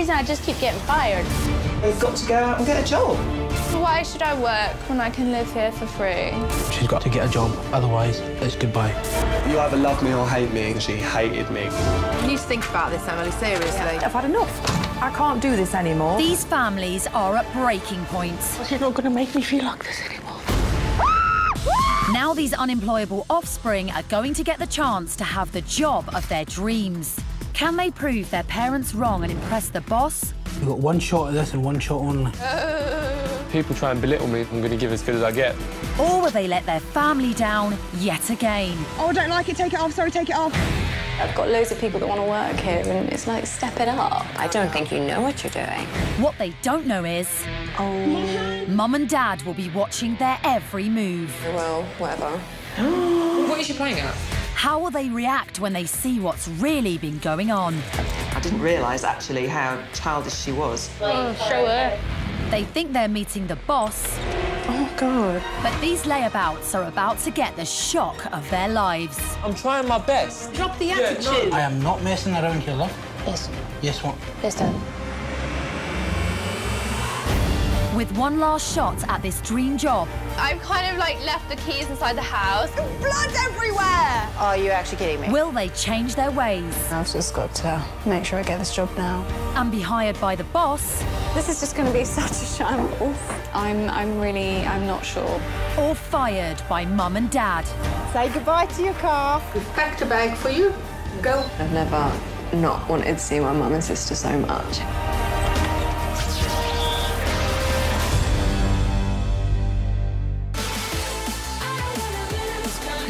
some reason, I just keep getting fired. You've got to go out and get a job. Why should I work when I can live here for free? She's got to get a job, otherwise it's goodbye. You either love me or hate me, and she hated me. You need to think about this, Emily, seriously. I've had enough. I can't do this anymore. These families are at breaking points. She's not going to make me feel like this anymore. Now these unemployable offspring are going to get the chance to have the job of their dreams. Can they prove their parents wrong and impress the boss? You've got one shot at this and one shot only. People try and belittle me, I'm going to give as good as I get. Or will they let their family down yet again? Oh, I don't like it. Take it off. Sorry, take it off. I've got loads of people that want to work here, and it's like, step it up. I don't think you know what you're doing. What they don't know is... Oh... Mum and Dad will be watching their every move. Well, whatever. what is she playing at? How will they react when they see what's really been going on? I didn't realise, actually, how childish she was. Oh, show her. They think they're meeting the boss. Oh, God. But these layabouts are about to get the shock of their lives. I'm trying my best. Drop the attitude. no. I am not messing around here, love. Yes. Yes, what? Yes, Dad. With one last shot at this dream job, I've kind of like left the keys inside the house. Blood everywhere. Are you actually kidding me? will they change their ways I've just got to make sure I get this job now. and be hired by the boss This is just going to be such a shambles. I'm, I'm really, I'm not sure. or fired by mum and dad? Say goodbye to your car. We've packed a bag for you. Go. I've never not wanted to see my mum and sister so much.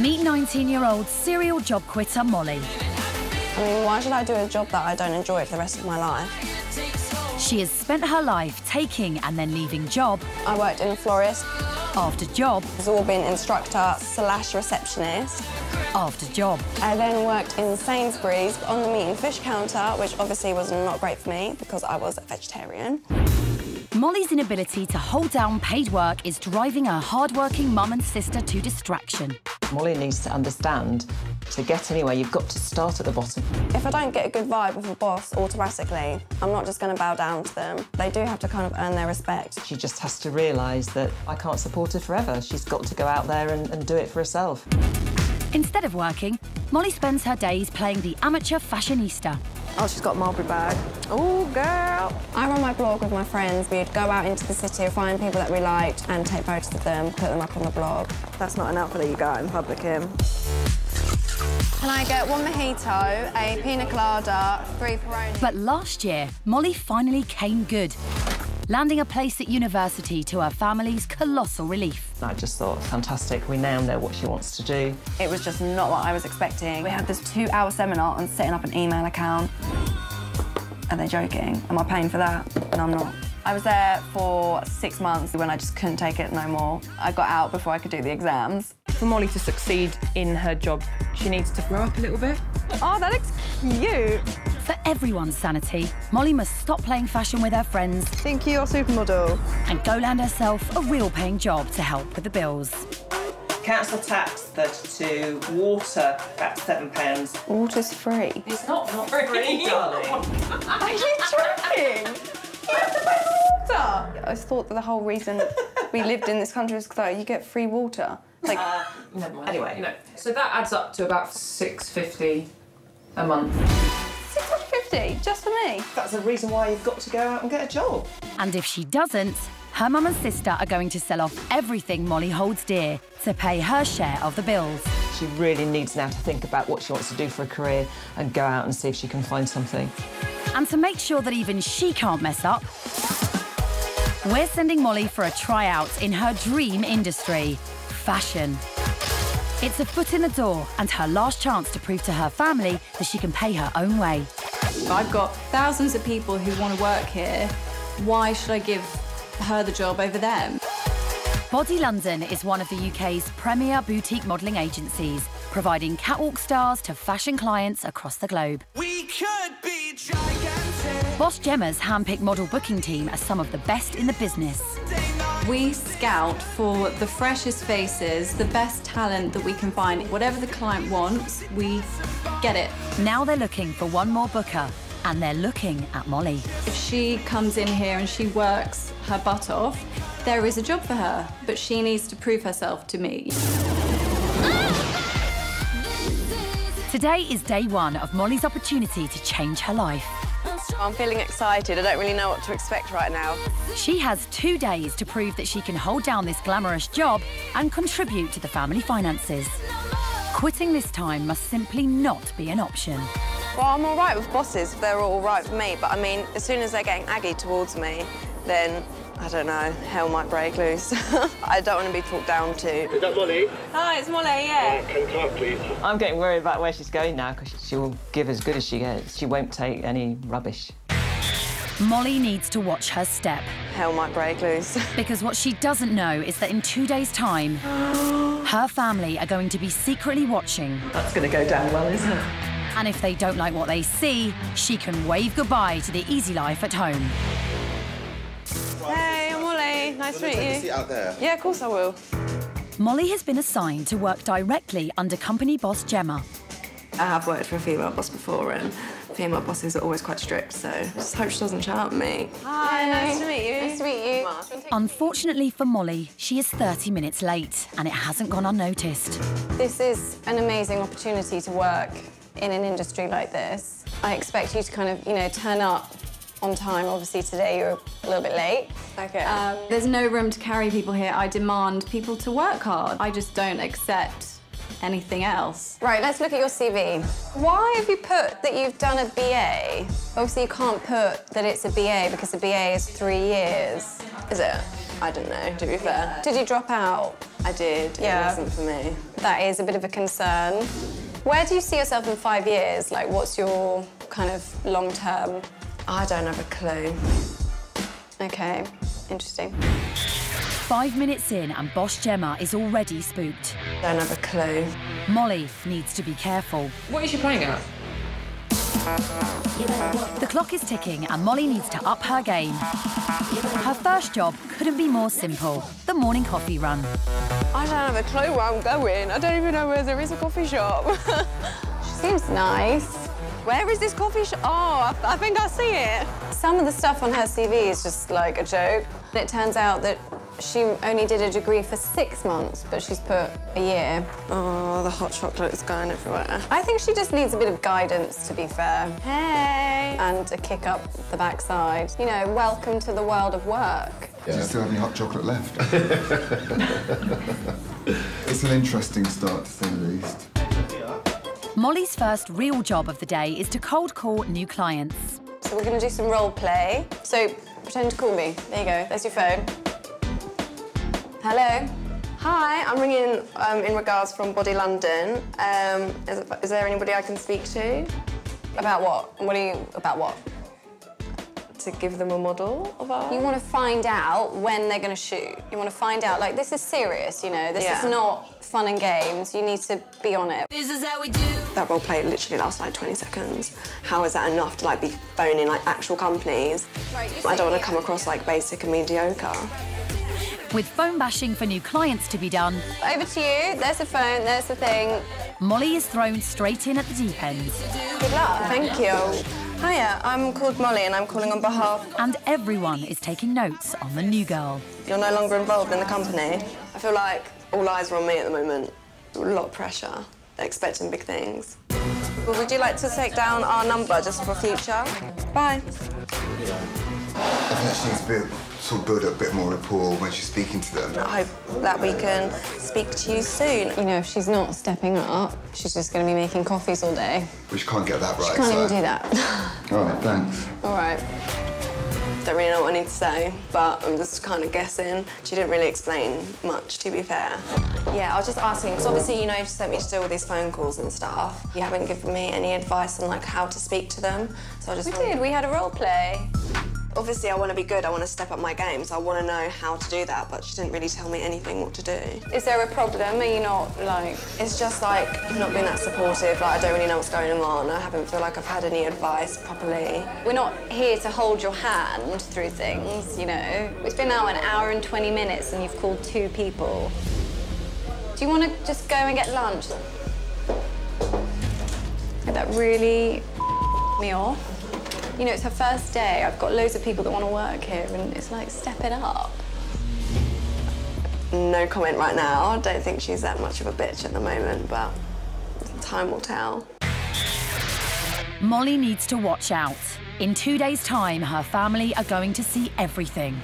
Meet 19-year-old serial job quitter Molly. I mean, why should I do a job that I don't enjoy for the rest of my life? She has spent her life taking and then leaving job I worked in a florist. after job It's all been instructor slash receptionist. after job. I then worked in Sainsbury's on the meat and fish counter, which obviously was not great for me because I was a vegetarian. Molly's inability to hold down paid work is driving her hard-working mum and sister to distraction. Molly needs to understand to get anywhere, you've got to start at the bottom. If I don't get a good vibe with a boss automatically, I'm not just going to bow down to them. They do have to kind of earn their respect. She just has to realise that I can't support her forever. She's got to go out there and, and do it for herself. Instead of working, Molly spends her days playing the amateur fashionista. Oh, she's got a Mulberry bag. Oh, girl. I run my blog with my friends. We'd go out into the city, find people that we liked, and take photos of them, put them up on the blog. That's not an outfit that you go out in public in. Can I get one mojito, a pina colada, three Peroni? But last year, Molly finally came good, landing a place at university to her family's colossal relief. I just thought, fantastic, we now know what she wants to do. It was just not what I was expecting. We had this two-hour seminar on setting up an email account. Are they joking? Am I paying for that? No, I'm not. I was there for six months when I just couldn't take it no more. I got out before I could do the exams. For Molly to succeed in her job, she needs to grow up a little bit. Oh, that looks cute. For everyone's sanity, Molly must stop playing fashion with her friends Think you're a supermodel. and go land herself a real paying job to help with the bills. Council tax 32, water at £7. Water's free. It's not Free, darling. Are you joking? You have to pay for water. I thought that the whole reason we lived in this country was that you get free water. Like, uh, Never mind. Anyway. No. So that adds up to about 650 a month. 650 just for me. That's the reason why you've got to go out and get a job. And if she doesn't, her mum and sister are going to sell off everything Molly holds dear to pay her share of the bills. She really needs now to think about what she wants to do for a career and go out and see if she can find something. And to make sure that even she can't mess up, we're sending Molly for a tryout in her dream industry, fashion. It's a foot in the door and her last chance to prove to her family that she can pay her own way. I've got thousands of people who want to work here. Why should I give her the job over them? Body London is one of the UK's premier boutique modelling agencies, providing catwalk stars to fashion clients across the globe. We could be gigantic. Boss Gemma's handpicked model booking team are some of the best in the business. We scout for the freshest faces, the best talent that we can find. Whatever the client wants, we get it. Now they're looking for one more booker and they're looking at Molly. If she comes in here and she works her butt off, there is a job for her, but she needs to prove herself to me. Today is day one of Molly's opportunity to change her life. I'm feeling excited. I don't really know what to expect right now. She has two days to prove that she can hold down this glamorous job and contribute to the family finances. Quitting this time must simply not be an option. Well, I'm all right with bosses if they're all right with me, but I mean, as soon as they're getting aggy towards me, then, I don't know, hell might break loose. I don't want to be talked down to. Is that Molly? Hi, it's Molly, yeah. Uh, can you come up, please? I'm getting worried about where she's going now because she will give as good as she gets. She won't take any rubbish. Molly needs to watch her step. Hell might break loose. Because what she doesn't know is that in two days' time, her family are going to be secretly watching. That's going to go down well, isn't it? And if they don't like what they see, she can wave goodbye to the easy life at home. Hey, I'm Nice to meet you. Sit out there. Yeah, of course I will. Molly has been assigned to work directly under company boss Gemma. I have worked for a female boss before, and female bosses are always quite strict, so just hope she doesn't shout at me. Hi, nice to meet you. Nice to meet you. Unfortunately for Molly, she is 30 minutes late and it hasn't gone unnoticed. This is an amazing opportunity to work in an industry like this. I expect you to kind of, you know, turn up on time. Obviously, today you're a little bit late. Okay. Um, there's no room to carry people here. I demand people to work hard. I just don't accept anything else. Right, let's look at your CV. Why have you put that you've done a BA? Obviously, you can't put that it's a BA because a BA is three years. Is it? I don't know, to be fair. Did you drop out? I did. Yeah. It wasn't for me. That is a bit of a concern. Where do you see yourself in five years? Like, what's your kind of long term? I don't have a clue. Okay, interesting. Five minutes in and boss Gemma is already spooked. Don't have a clue. Molly needs to be careful. What is she playing at? The clock is ticking and Molly needs to up her game. Her first job couldn't be more simple, the morning coffee run. I don't have a clue where I'm going. I don't even know where there is a coffee shop. she seems nice. Where is this coffee shop? Oh, I, I think I see it. Some of the stuff on her CV is just like a joke. It turns out that she only did a degree for six months, but she's put a year. Oh, the hot chocolate is going everywhere. I think she just needs a bit of guidance, to be fair. Hey! And a kick up the backside. You know, welcome to the world of work. Do you still have any hot chocolate left? it's an interesting start, to say the least. Molly's first real job of the day is to cold call new clients. So we're going to do some role play. So pretend to call me. There you go. There's your phone. Hello. Hi, I'm ringing um, in regards from Body London. Um, is, is there anybody I can speak to? About what? What are you... About what? To give them a model of ours? You want to find out when they're going to shoot. You want to find out, like, this is serious, you know? This Yeah. is not fun and games. You need to be on it. This is how we do. That role play literally lasts like 20 seconds. How is that enough to like be phoning like actual companies? Right, I don't want to come across like basic and mediocre. With phone bashing for new clients to be done, Over to you. There's the phone. There's the thing. Molly is thrown straight in at the deep end. Good luck. Thank you. Hiya, I'm called Molly and I'm calling on behalf. And everyone is taking notes on the new girl. You're no longer involved in the company. I feel like all eyes are on me at the moment. A lot of pressure. They're expecting big things. Well, would you like to take down our number just for future? Bye. I think she needs to build, sort of build up a bit more rapport when she's speaking to them. I hope that we can speak to you soon. You know, if she's not stepping up, she's just going to be making coffees all day. We can't get that right. She can't so. even do that. All right, thanks. all right. Don't really know what I need to say, but I'm just kind of guessing. She didn't really explain much, to be fair. Yeah, I was just asking, because obviously, you know, you sent me to do all these phone calls and stuff. You haven't given me any advice on, like, how to speak to them. So I just We wanted- did. We had a role play. Obviously, I want to be good. I want to step up my game, so I want to know how to do that, but she didn't really tell me anything what to do. Is there a problem? Are you not like? It's just like not being that supportive. Like I don't really know what's going on. I haven't feel like I've had any advice properly. We're not here to hold your hand through things, you know. It's been now an hour and 20 minutes and you've called two people. Do you want to just go and get lunch? That really me off. You know, it's her first day. I've got loads of people that want to work here, and it's like, step it up. No comment right now. I don't think she's that much of a bitch at the moment, but time will tell. Molly needs to watch out. In two days' time, her family are going to see everything.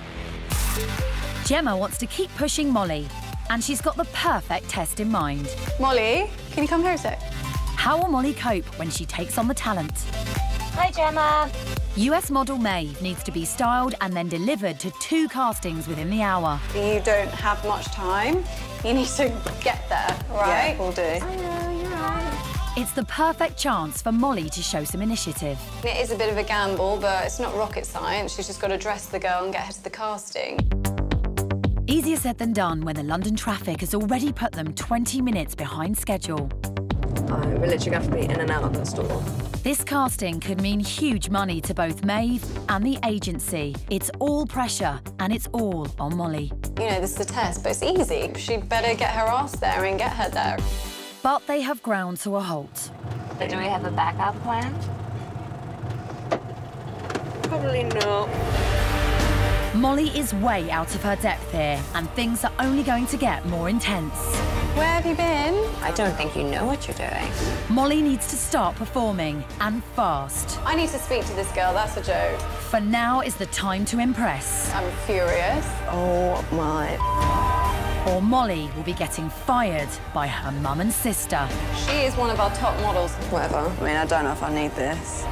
Gemma wants to keep pushing Molly, and she's got the perfect test in mind. Molly, can you come here a sec? How will Molly cope when she takes on the talent? Hi, Gemma. US model Maeve needs to be styled and then delivered to two castings within the hour. You don't have much time. You need to get there, right? Yeah, we'll do. I know, you're right. It's the perfect chance for Molly to show some initiative. It is a bit of a gamble, but it's not rocket science. She's just got to dress the girl and get her to the casting. Easier said than done when the London traffic has already put them 20 minutes behind schedule. Oh, we're literally going to be in and out of the store. This casting could mean huge money to both Maeve and the agency. It's all pressure and it's all on Molly. You know, this is a test, but it's easy. She'd better get her ass there and get her there. But they have ground to a halt. But Do we have a backup plan? Probably not. Molly is way out of her depth here, and things are only going to get more intense. Where have you been? I don't think you know what you're doing. Molly needs to start performing, and fast. I need to speak to this girl, that's a joke. For now is the time to impress. I'm furious. Oh my. Or Molly will be getting fired by her mum and sister. She is one of our top models. Whatever. I mean, I don't know if I need this.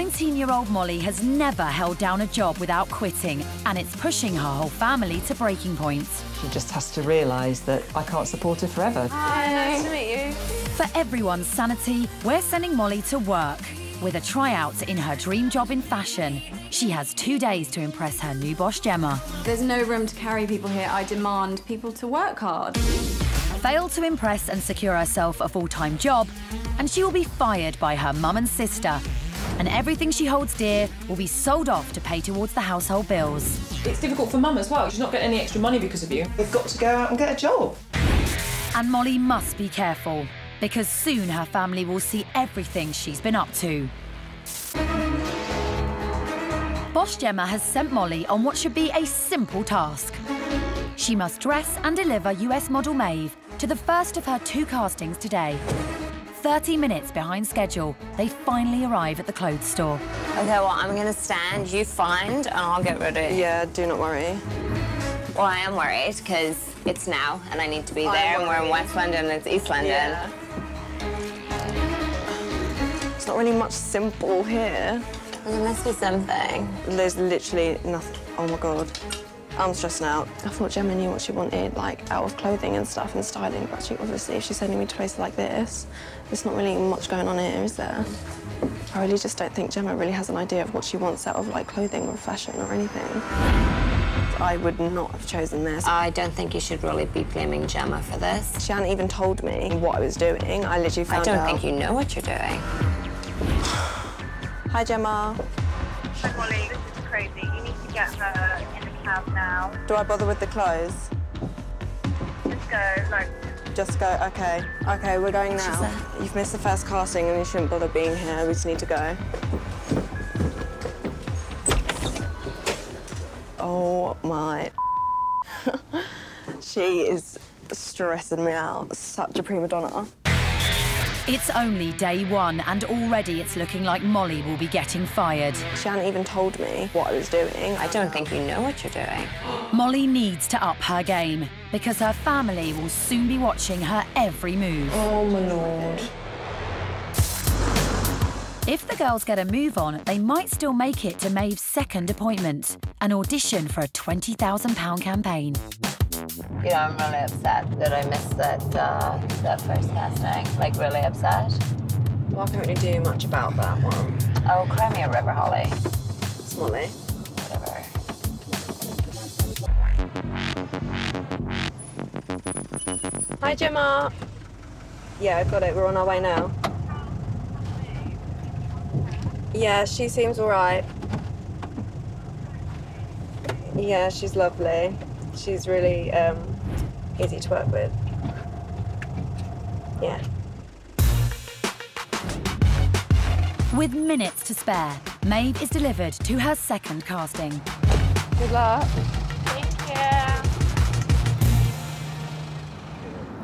19 year old Molly has never held down a job without quitting, and it's pushing her whole family to breaking points. She just has to realise that I can't support her forever. Hi, nice to meet you. For everyone's sanity, we're sending Molly to work. With a tryout in her dream job in fashion, she has two days to impress her new boss, Gemma. There's no room to carry people here. I demand people to work hard. Fail to impress and secure herself a full time job, and she will be fired by her mum and sister. And everything she holds dear will be sold off to pay towards the household bills. It's difficult for mum as well. She's not getting any extra money because of you. We've got to go out and get a job. And Molly must be careful, because soon her family will see everything she's been up to. Boss Gemma has sent Molly on what should be a simple task. She must dress and deliver US model Maeve to the first of her two castings today. 30 minutes behind schedule, they finally arrive at the clothes store. Okay, well, I'm going to stand, you find, and I'll get ready. Yeah, do not worry. Well, I am worried because it's now and I need to be I'm there, and we're in. West London and it's East London. Yeah. It's not really much simple here. There must be something. There's literally nothing. Oh my god. I'm stressing out. I thought Gemma knew what she wanted, like out of clothing and stuff and styling, but she obviously if she's sending me to places like this, there's not really much going on here, is there? I really just don't think Gemma really has an idea of what she wants out of like clothing or fashion or anything. I would not have chosen this. I don't think you should really be blaming Gemma for this. She hadn't even told me what I was doing. I literally found out. I don't out. think you know what you're doing. Hi, Gemma. Hi, Molly, this is crazy. You need to get her in the cab now. Do I bother with the clothes? Just go, like, Just go, okay. Okay, we're going now. You've missed the first casting and you shouldn't bother being here. We just need to go. Oh my. she is stressing me out. Such a prima donna. It's only day one, and already it's looking like Molly will be getting fired. She hadn't even told me what I was doing. I don't think you know what you're doing. Molly needs to up her game because her family will soon be watching her every move. Oh my lord. If the girls get a move on, they might still make it to Maeve's second appointment, an audition for a £20,000 campaign. You know, I'm really upset that I missed that uh, that first casting. Like, really upset. Well, I can't really do much about that one. Oh, cry me a river, Holly. It's Molly. Whatever. Hi, Gemma. Yeah, I've got it. We're on our way now. Yeah, she seems all right. Yeah, she's lovely. She's really um, easy to work with. Yeah. With minutes to spare, Maeve is delivered to her second casting. Good luck. Take care.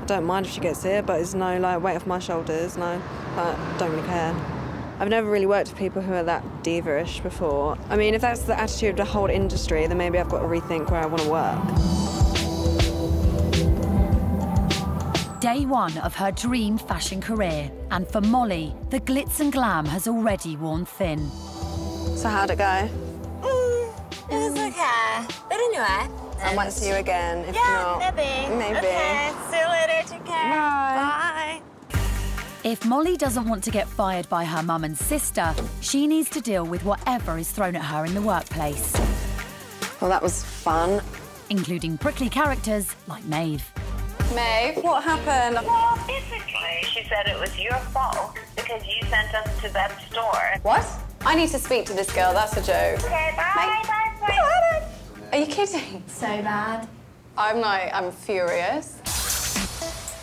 I don't mind if she gets here, but there's no like weight off my shoulders. No, I don't really care. I've never really worked with people who are that diva-ish before. I mean, if that's the attitude of the whole industry, then maybe I've got to rethink where I want to work. Day one of her dream fashion career, and for Molly, the glitz and glam has already worn thin. So how'd it go? Mm, it was okay. But anyway. I might see you again. If yeah, not, maybe. maybe. Okay, see you later. Take care. Bye. Bye. If Molly doesn't want to get fired by her mum and sister, she needs to deal with whatever is thrown at her in the workplace. Well, that was fun. Including prickly characters like Maeve. Maeve, what happened? Well, basically, she said it was your fault because you sent us to that store. What? I need to speak to this girl. That's a joke. Okay, bye, bye, bye. Are you kidding? So bad. I'm like, I'm furious.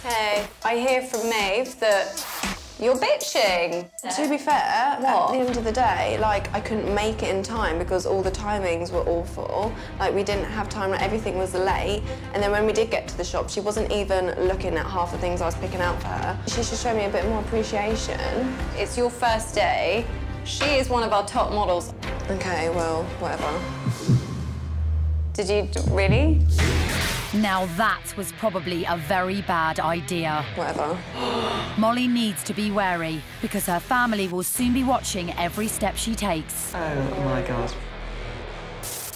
Hey, I hear from Maeve that you're bitching. To be fair, at the end of the day, like, I couldn't make it in time because all the timings were awful. Like, we didn't have time, like, everything was late. And then when we did get to the shop, she wasn't even looking at half the things I was picking out for her. She should show me a bit more appreciation. It's your first day. She is one of our top models. Okay, well, whatever. Did you really? Now that was probably a very bad idea. Whatever. Molly needs to be wary because her family will soon be watching every step she takes. Oh my god.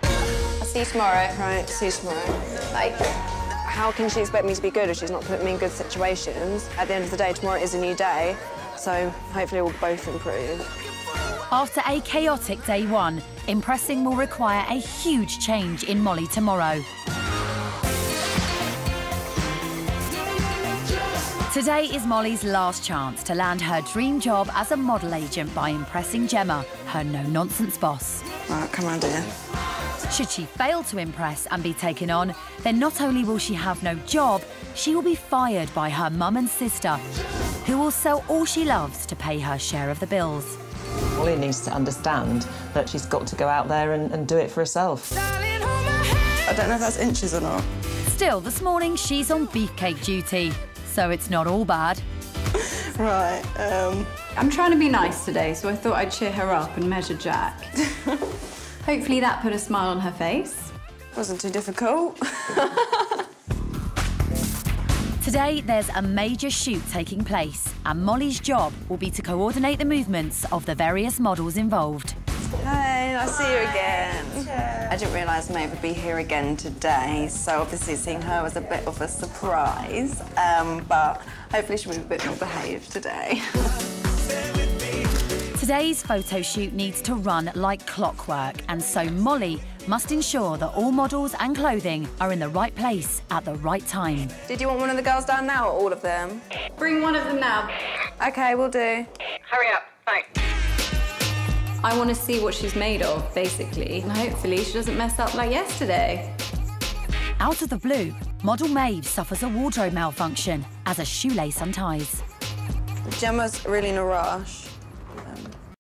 I'll see you tomorrow. Right, see you tomorrow. Like, how can she expect me to be good if she's not putting me in good situations? At the end of the day, tomorrow is a new day, so hopefully we'll both improve. After a chaotic day one, impressing will require a huge change in Molly tomorrow. Today is Molly's last chance to land her dream job as a model agent by impressing Gemma, her no-nonsense boss. Right, come on, dear. Should she fail to impress and be taken on, then not only will she have no job, she will be fired by her mum and sister, who will sell all she loves to pay her share of the bills. Molly needs to understand that she's got to go out there and, and do it for herself. I don't know if that's inches or not. Still, this morning she's on beefcake duty, so it's not all bad. Right, um... I'm trying to be nice today, so I thought I'd cheer her up and measure Jack. Hopefully that put a smile on her face. Wasn't too difficult. Today, there's a major shoot taking place, and Molly's job will be to coordinate the movements of the various models involved. Hey, I see you again. I didn't realise Maeve would be here again today, so obviously seeing her was a bit of a surprise. Um, but hopefully she'll be a bit more behaved today. Today's photo shoot needs to run like clockwork, and so Molly must ensure that all models and clothing are in the right place at the right time. Did you want one of the girls down now or all of them? Bring one of them now. Okay, we'll do. Hurry up. Bye. I want to see what she's made of, basically, and hopefully she doesn't mess up like yesterday. Out of the blue, model Maeve suffers a wardrobe malfunction as a shoelace unties. Gemma's really in a rush.